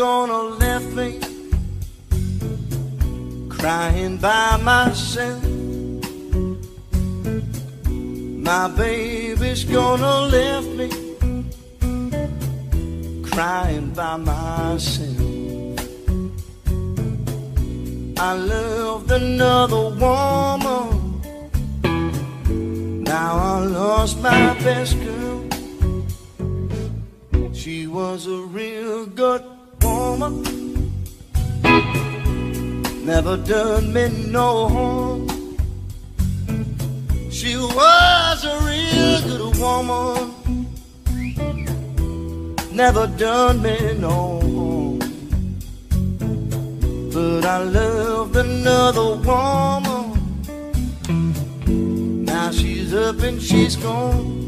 Gonna left me crying by myself. My baby's gonna left me crying by myself. I loved another woman. Now I lost my best girl. She was a real good woman. Never done me no harm. She was a real good woman. Never done me no harm. But I loved another woman. Now she's up and she's gone.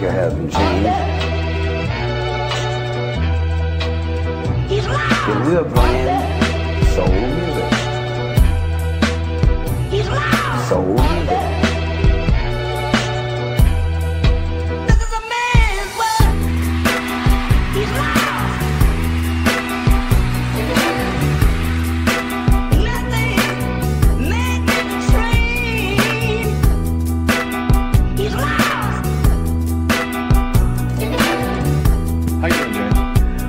Hasn't changed. But we're playing soul music. Soul music.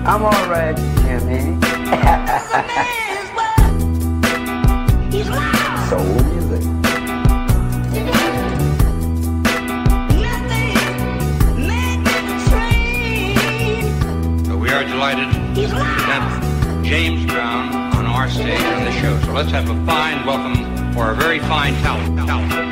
I'm all right, Jimmy. soul music. We are delighted to present James Brown on our stage on the show. So let's have a fine welcome for a very fine talent. talent,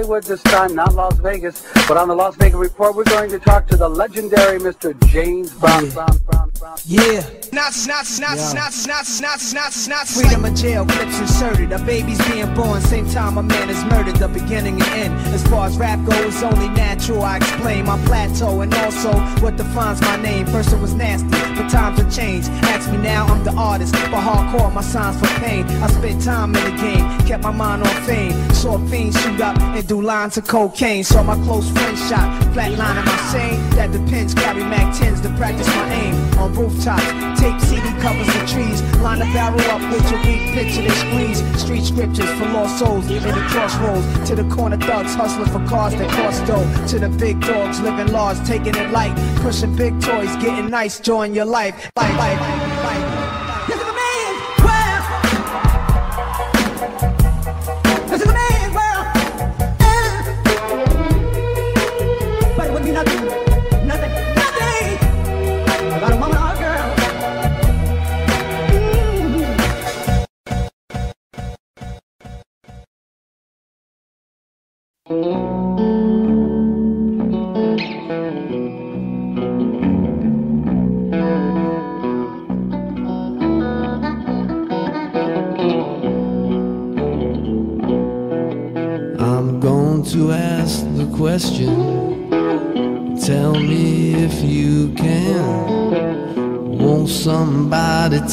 Hollywood this time, not Las Vegas. But on the Las Vegas Report, we're going to talk to the legendary Mr. James Brown. Yeah. Brown, Brown, Brown. Yeah. Nuts, nuts, nuts, Yeah. nuts, nuts, nuts, nuts, nuts. Freedom of jail, clips inserted. A baby's being born, same time a man is murdered. The beginning and end. As far as rap goes, only natural. I explain my plateau and also what defines my name. First it was nasty, but times have changed. Ask me now, I'm the artist. But hardcore, my signs for pain. I spent time in the game, kept my mind on fame. Saw fiends shoot up and do lines of cocaine. Saw my close friend shot, flatlining my sane. That depends, carry Mac 10s to practice my aim. On rooftops, tape CD covers the trees. Line the barrel up with your weak picture they squeeze. Street scriptures for lost souls in the crossroads. To the corner thugs hustling for cars that cost dough. To the big dogs living large, taking it light. Pushing big toys, getting nice, join your life. Life, life, life.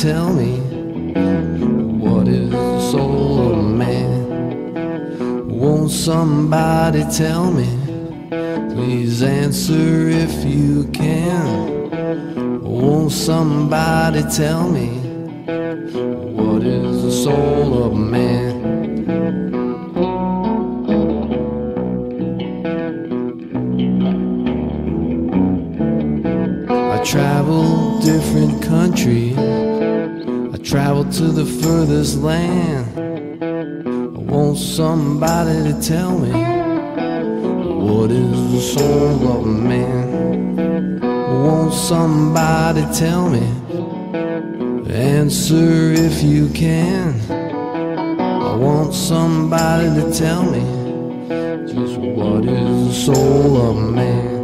Tell me what is the soul of man? Won't somebody tell me? Please answer if you can. Won't somebody tell me furthest land. I want somebody to tell me what is the soul of a man. I want somebody to tell me. Answer if you can. I want somebody to tell me just what is the soul of a man.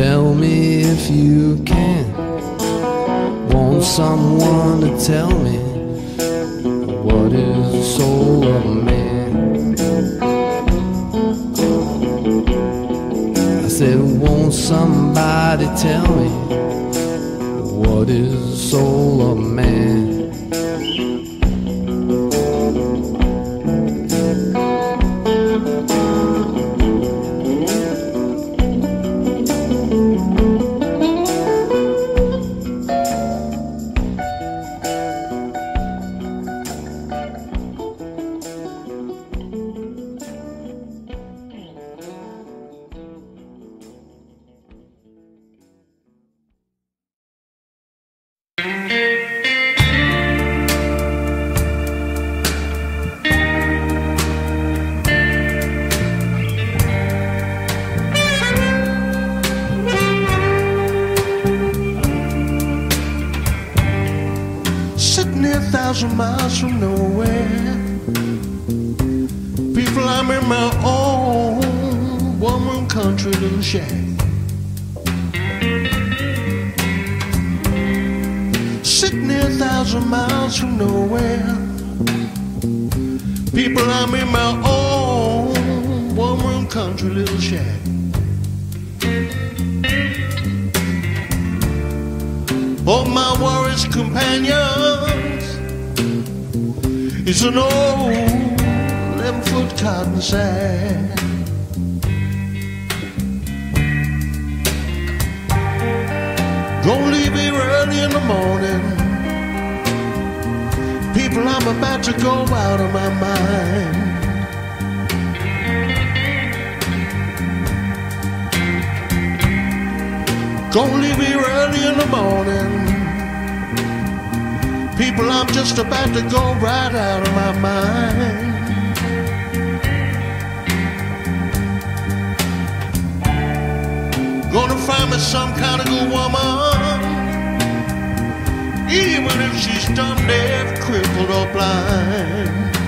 Tell me if you can. Want someone to tell me what is the soul of a man? I said, won't somebody tell me what is the soul of a man? Gonna find me some kind of good woman. Even if she's done deaf, crippled, or blind.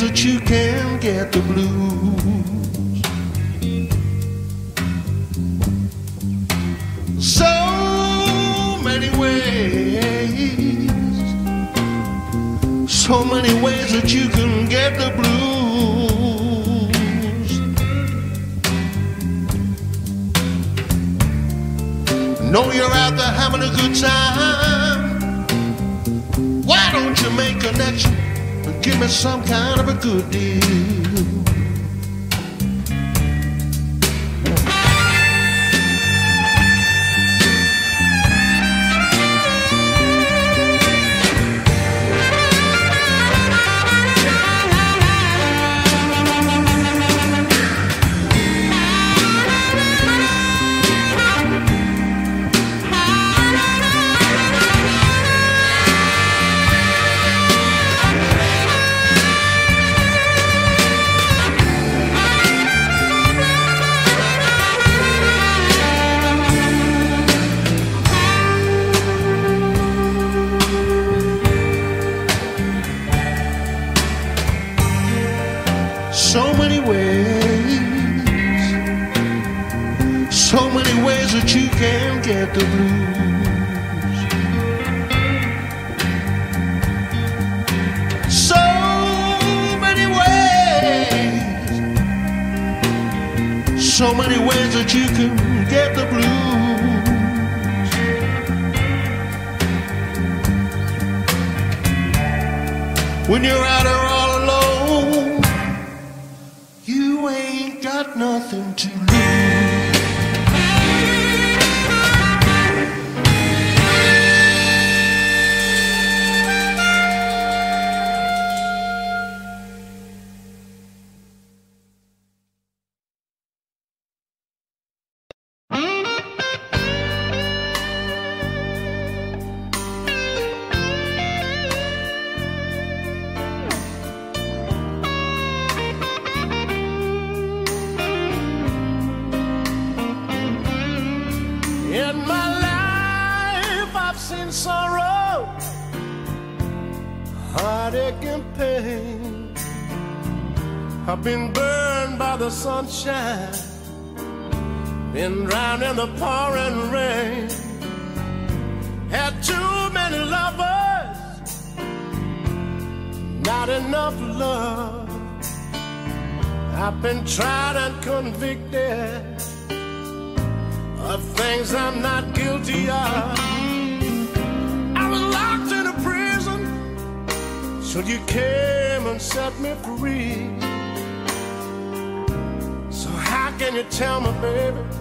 That you can get the blues. So many ways, so many ways that you can get the blues. Know you're out there having a good time. Why don't you make connection give me some kind of a good deal? so many ways, so many ways that you can get the blues. So many ways, so many ways that you can get the blues. When you're out of nothing to lose. the pouring rain. Had too many lovers, not enough love. I've been tried and convicted of things I'm not guilty of. I was locked in a prison, so you came and set me free. So how can you tell me, baby?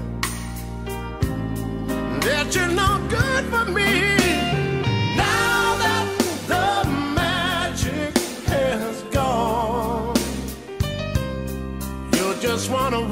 you're not good for me. Now that the magic has gone, you just wanna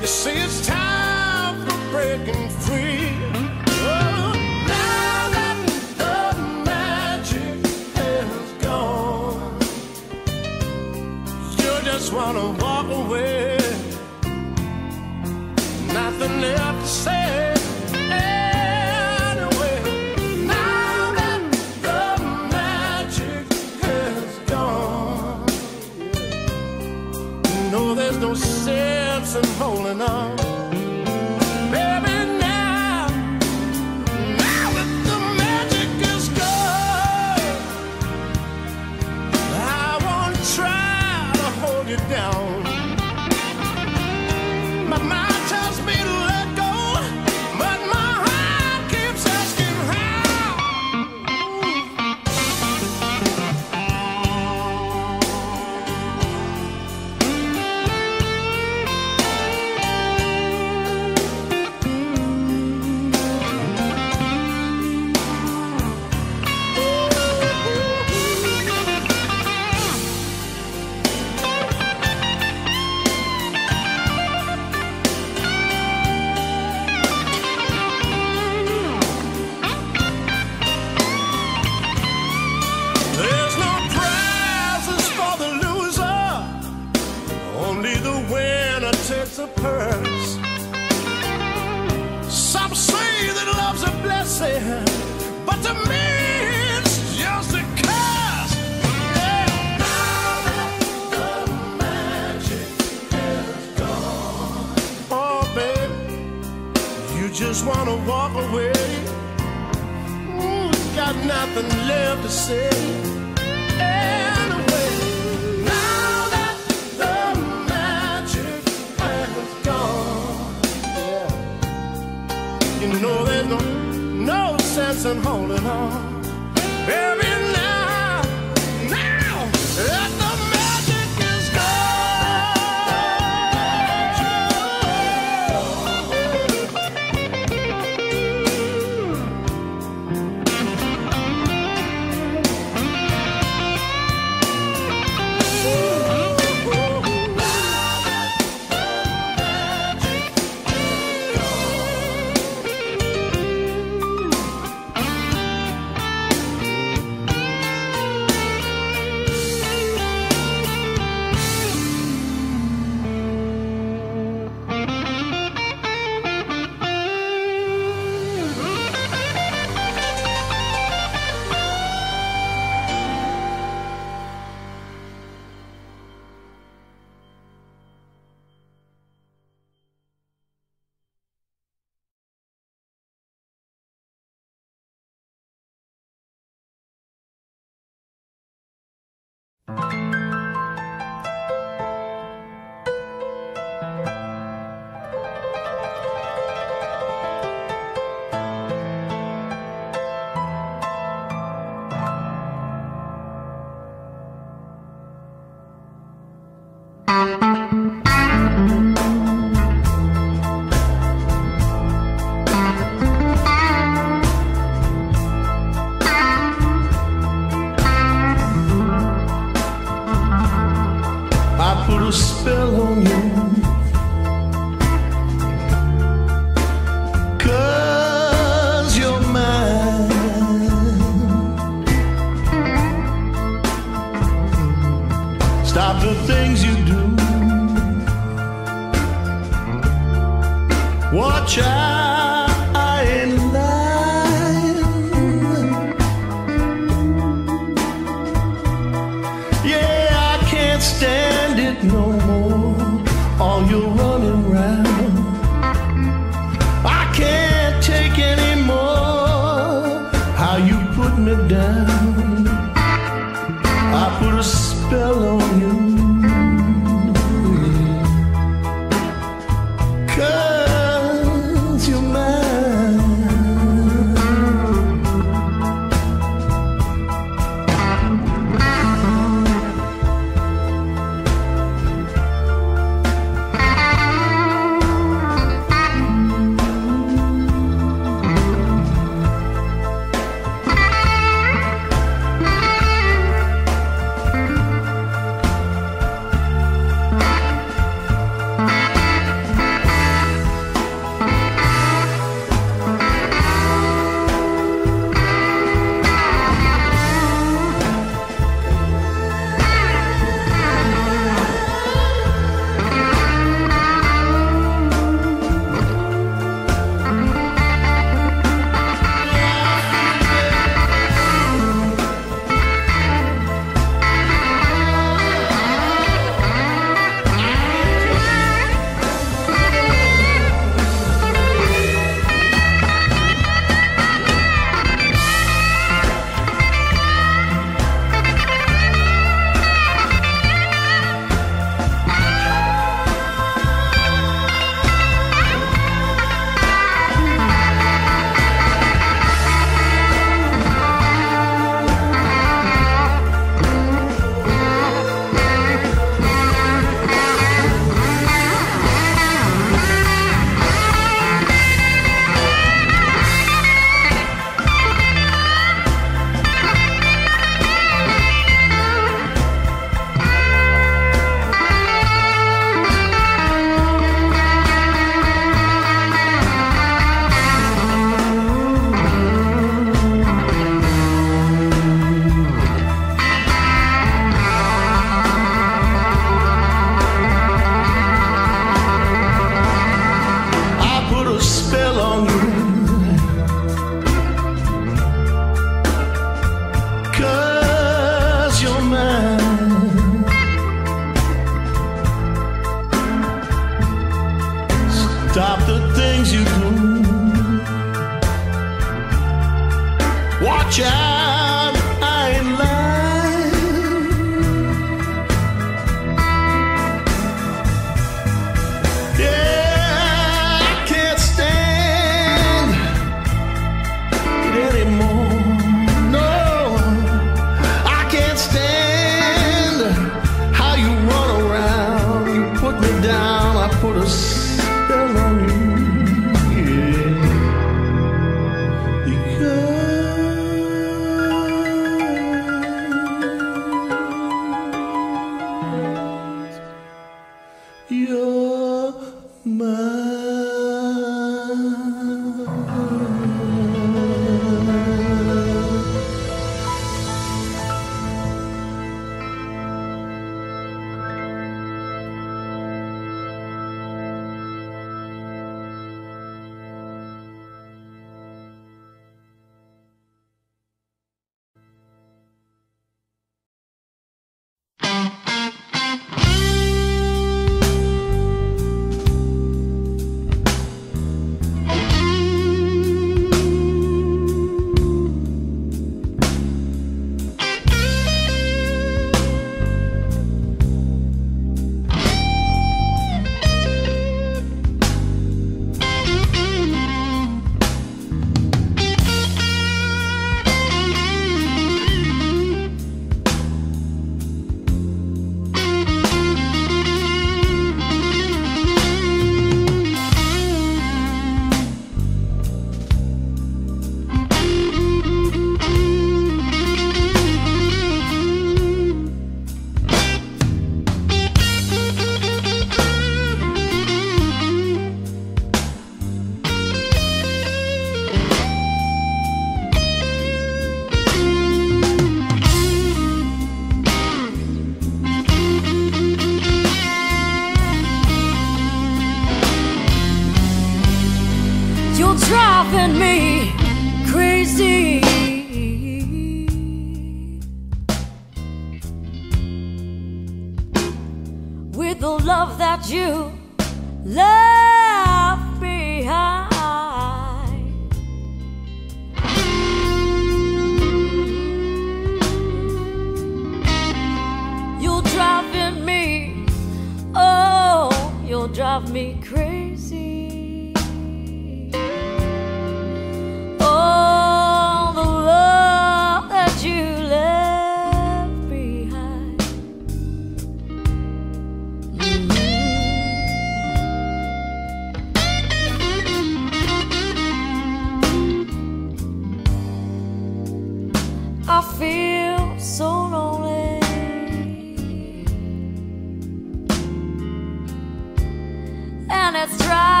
And it's driving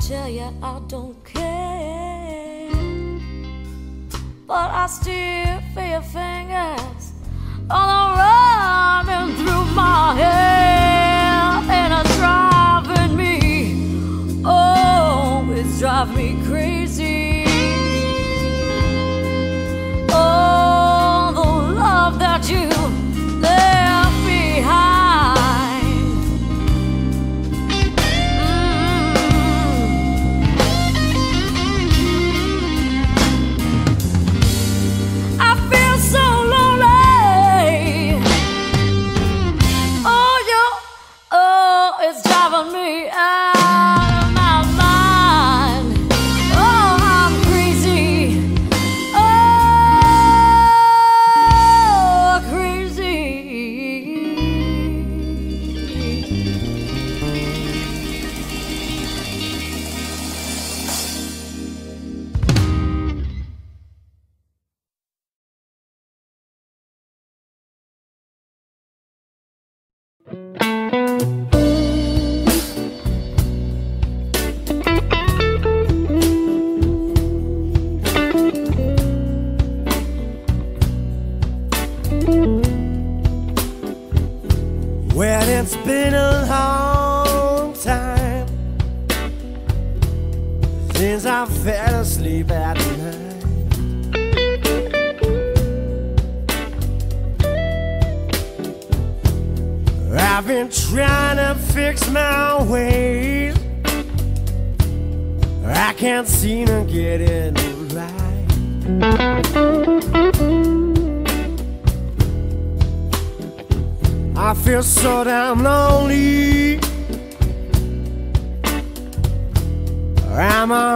tell you I don't care. But I still feel your fingers all running through my hair,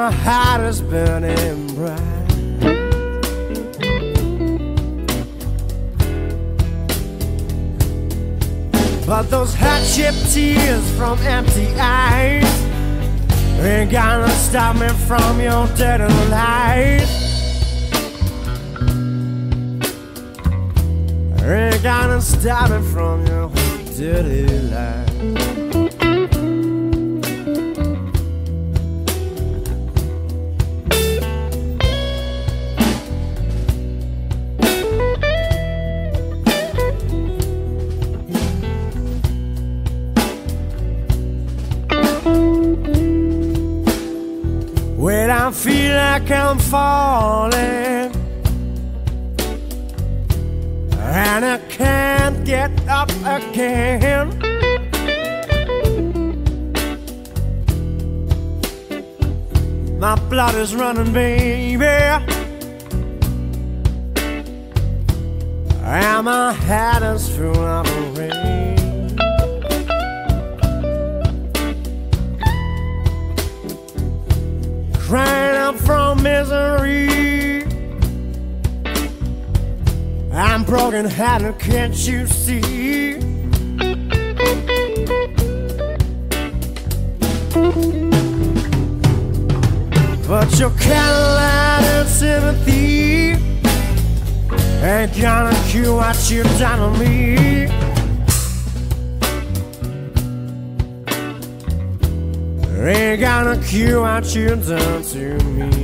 my heart is burning bright. But those hot chip tears from empty eyes ain't gonna stop me from your dead light. Ain't gonna stop me from your dirty life. I'm falling and I can't get up again. My blood is running, baby. And my head is full of rain. Crying misery. I'm broken hearted, can't you see? But your candlelight and sympathy ain't gonna cure what you've done to me. Ain't gonna cure what you've done to me.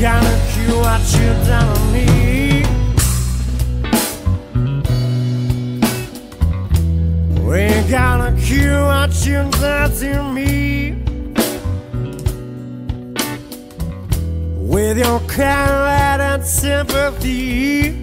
Gonna cure what you done to me. Ain't gonna cure what you done to me. With your candlelight and sympathy.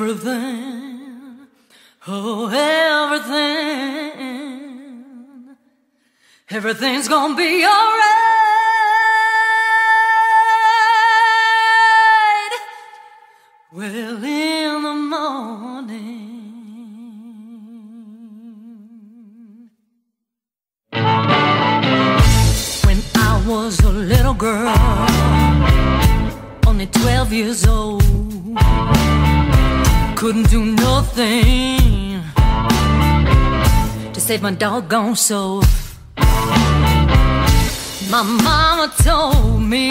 Everything, oh, everything, everything's gonna be alright. Save my doggone soul. My mama told me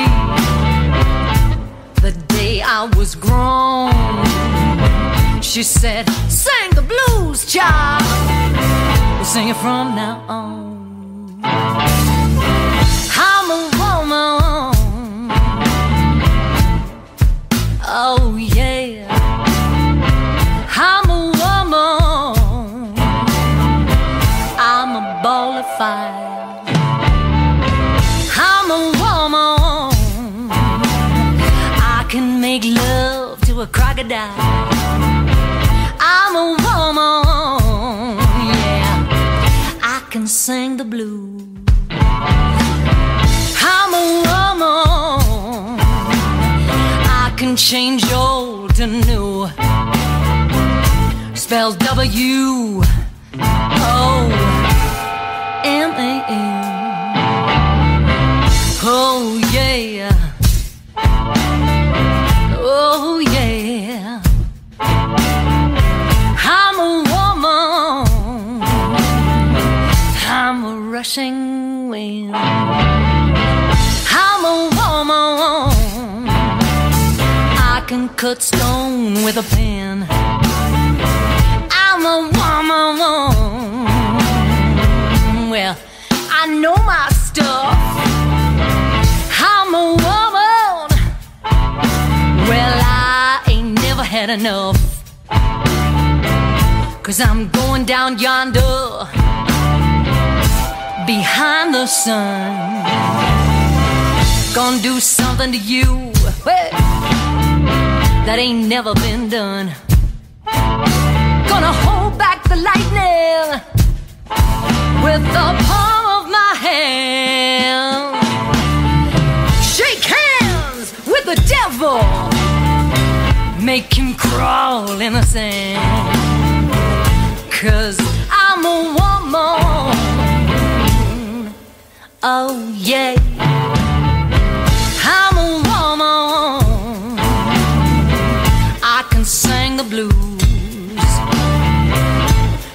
the day I was grown. She said, Sing the blues, child. We'll sing it from now on. I'm a woman. Oh, yeah. Crocodile. I'm a woman. Yeah. I can sing the blues. I'm a woman. I can change old to new. Spells W O M A N. Oh yeah. Oh yeah. Rushing wind. I'm a woman. I can cut stone with a pen. I'm a woman. Well, I know my stuff. I'm a woman. Well, I ain't never had enough. Cause I'm going down yonder behind the sun. Gonna do something to you hey, that ain't never been done. Gonna hold back the lightning with the palm of my hand. Shake hands with the devil, make him crawl in the sand. Cause I'm a woman. Oh, yeah. I'm a woman. I can sing the blues.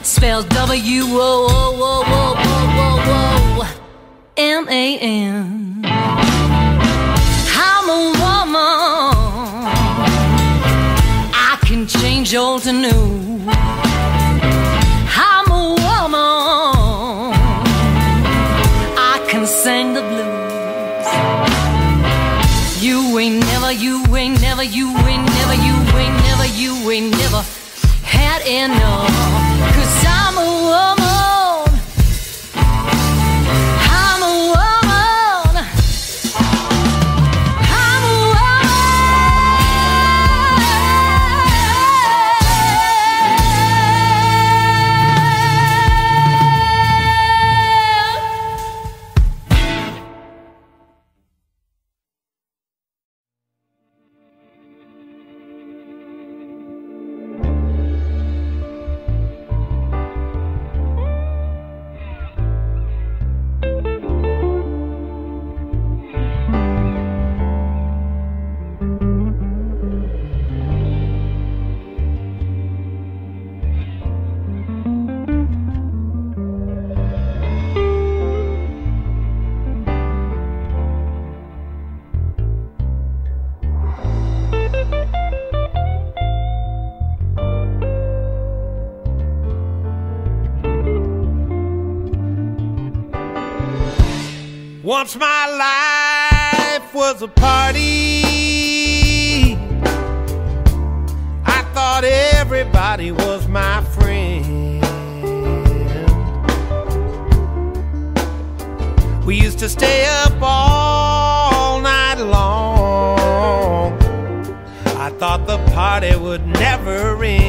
Spell W O O O O O O M A N. I'm a woman. I can change old to new. Enough. Once my life was a party. I thought everybody was my friend. We used to stay up all night long. I thought the party would never end.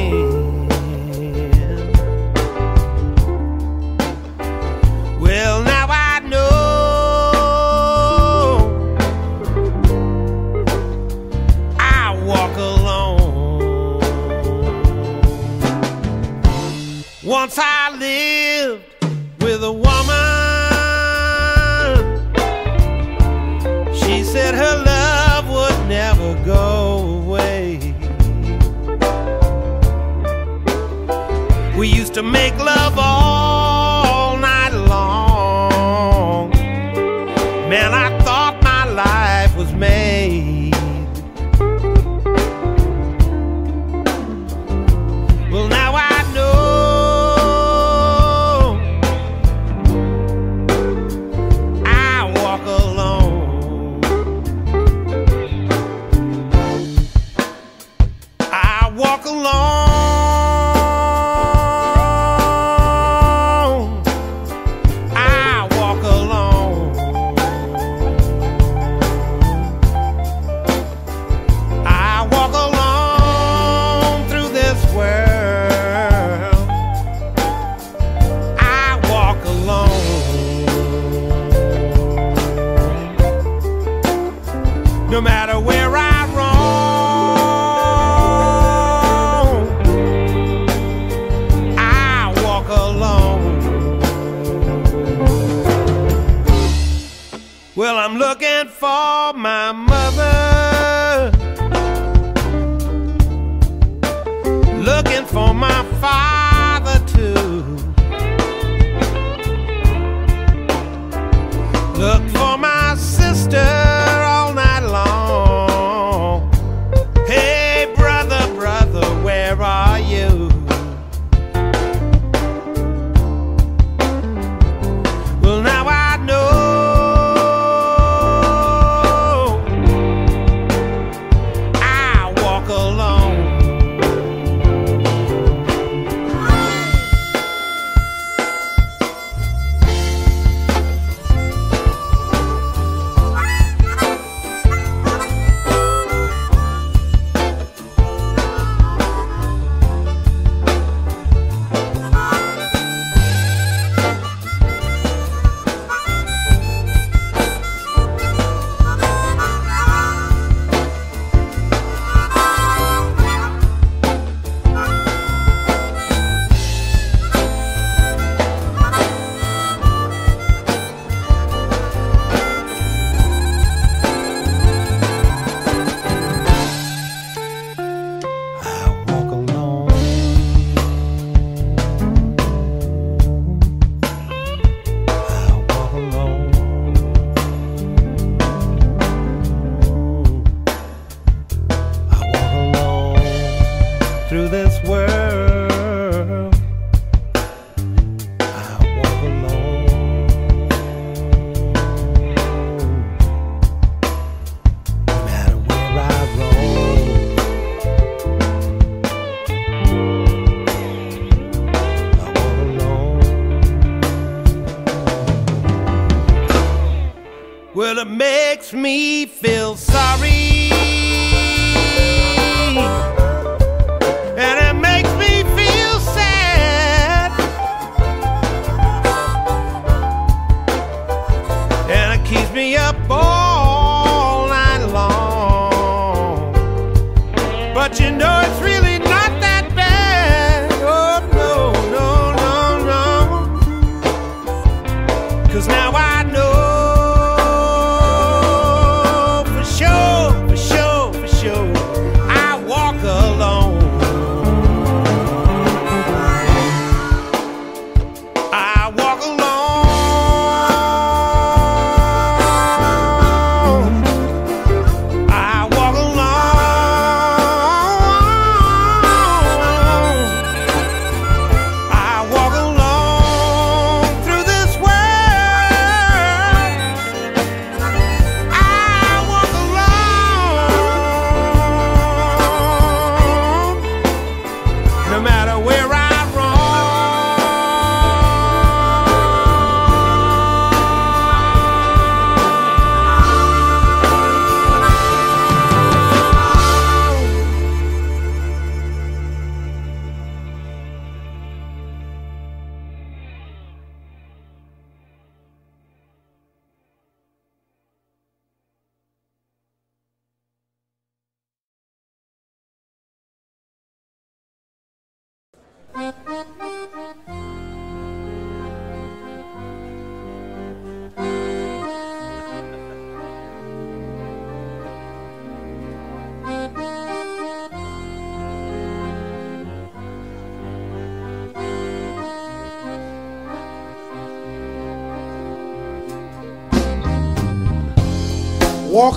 my mother. Looking for my father too. Look for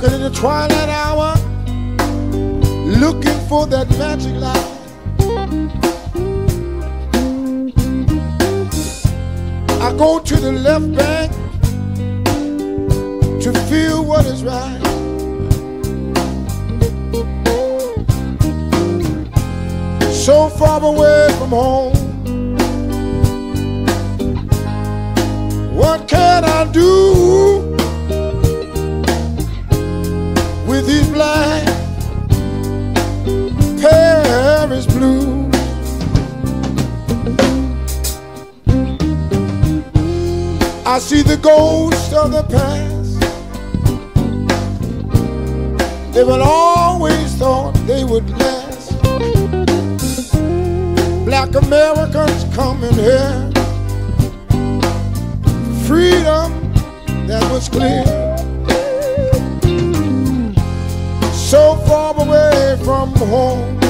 Walking in the twilight hour, looking for that magic light. I go to the left bank to feel what is right. So far away from home. What can I do? See the ghost of the past. They will always thought they would last. Black Americans coming here. Freedom that was clear. so far away from home.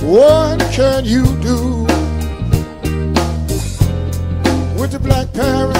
What can you do Paris,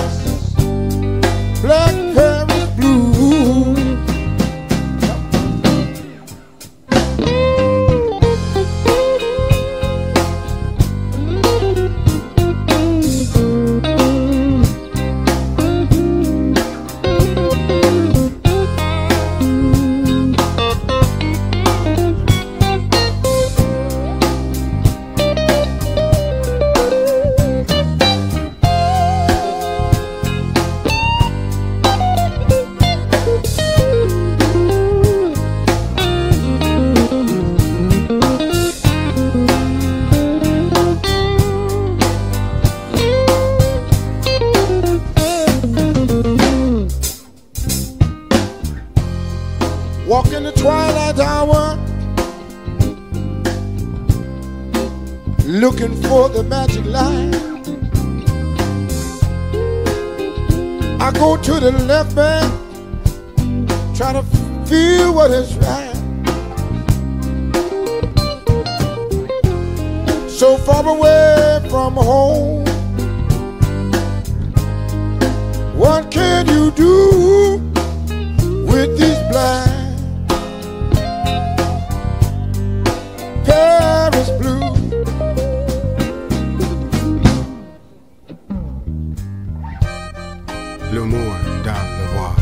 L'amour dans le bois,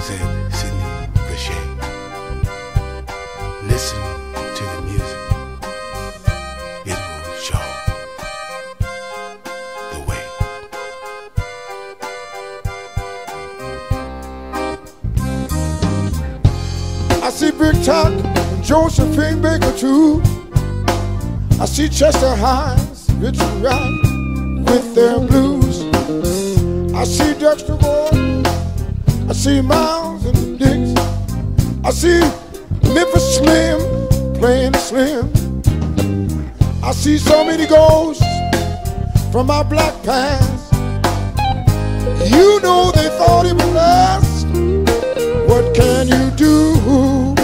said Sidney Bechet. Listen to the music. It will show the way. I see Big Top, Josephine Baker too. I see Chester Himes, Richard Wright with their blues. I see Dexter Gordon. I see Miles and Dix. I see Memphis Slim playing Slim. I see so many ghosts from my black past. You know they thought it would last. What can you do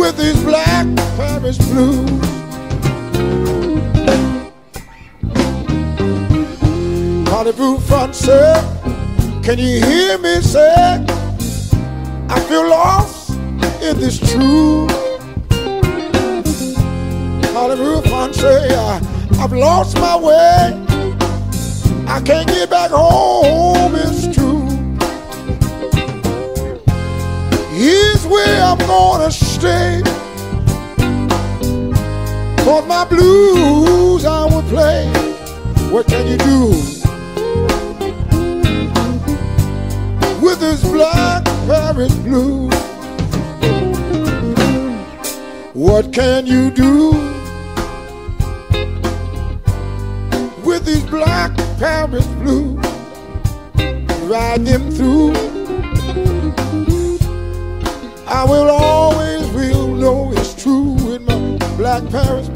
with these black Paris blues? Hollywood front said, Can you hear me say? I feel lost in this truth. Hollywood front say, I've lost my way. I can't get back home, it's true. Here's where I'm gonna stay. For my blues I will play. What can you do black Paris blue? What can you do with these black Paris blues? Ride them through. I will always will know it's true with my black Paris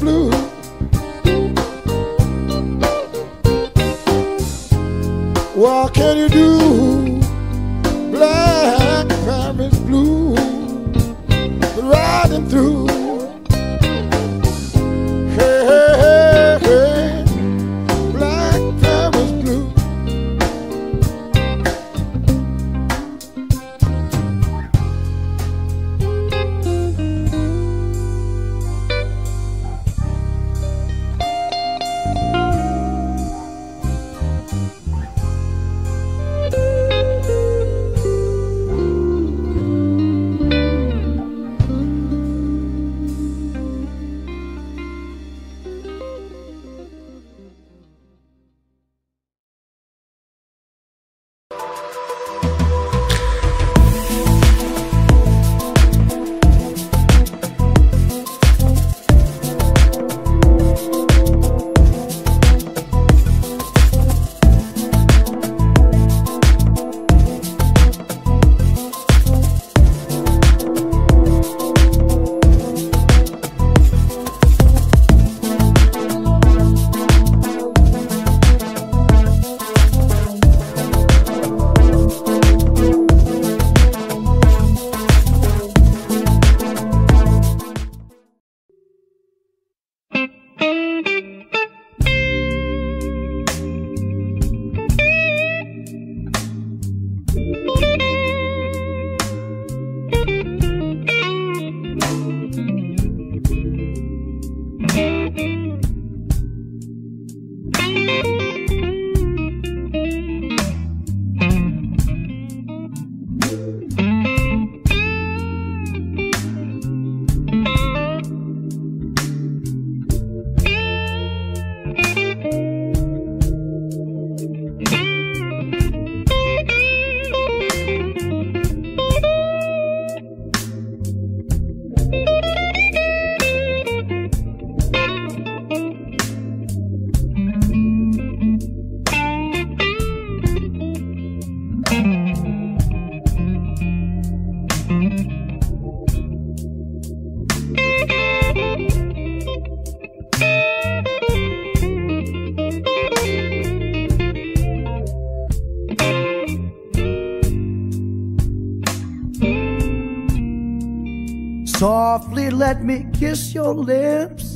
Softly let me kiss your lips.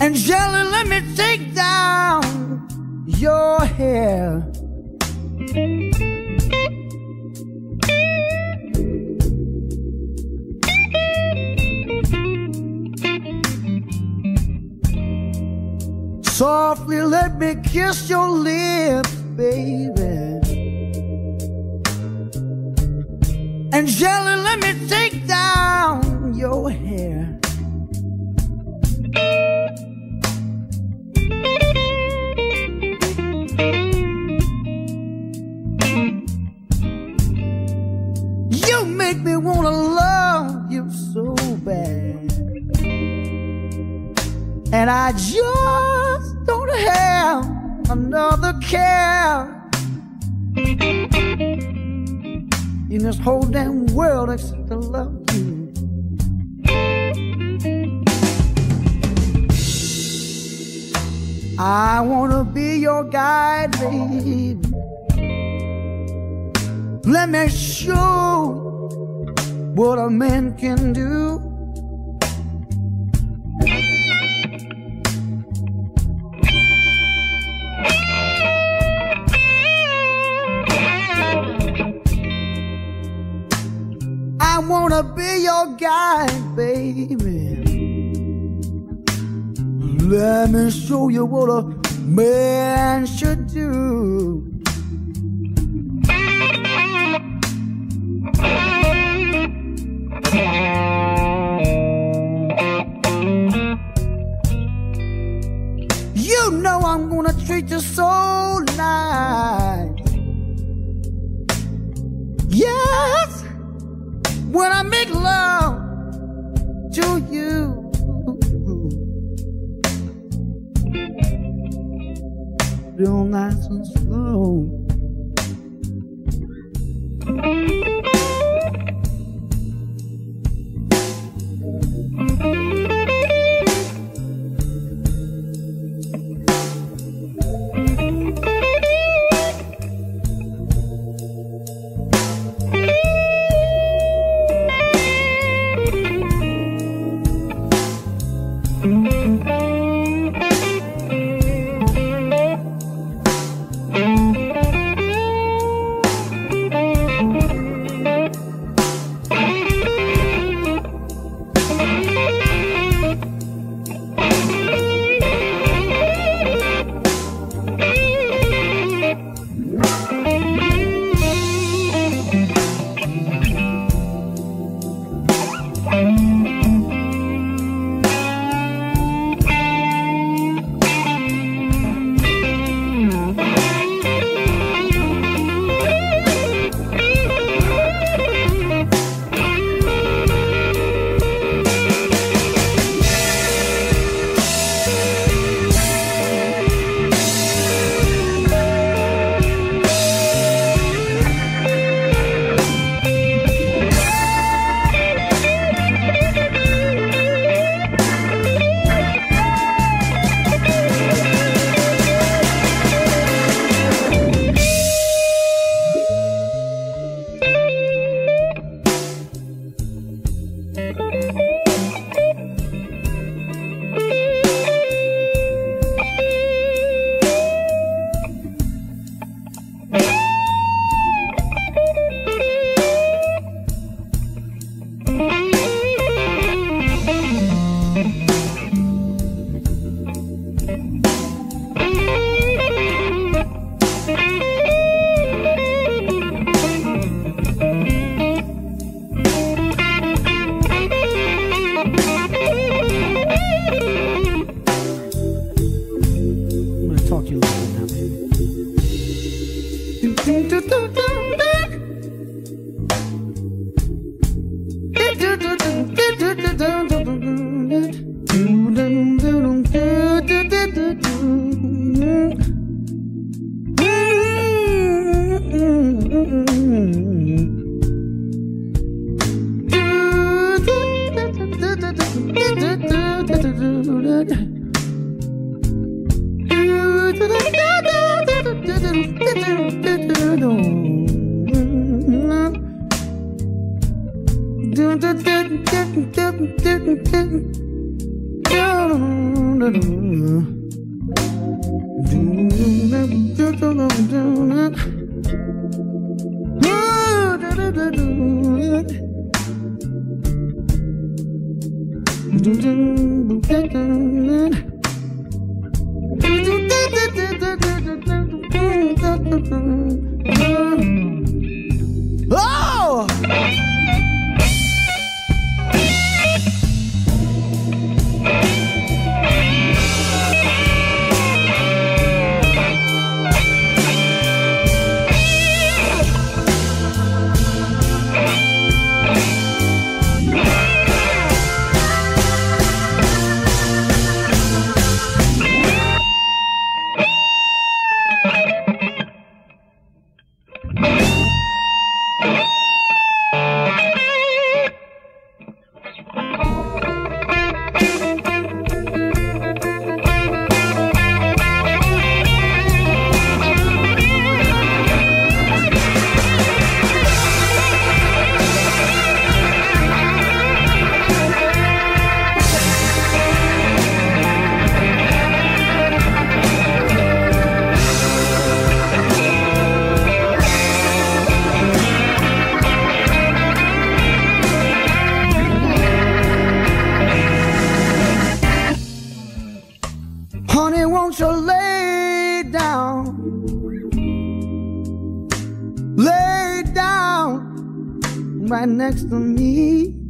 And gently let me take down your hair. Softly let me kiss your lips, baby. And gently let me take down your hair. Man can do. I wanna be your guide, baby. Let me show you what a man should do. Gonna treat you so nice. Yes, when I make love to you. Real nice and slow. Right next to me.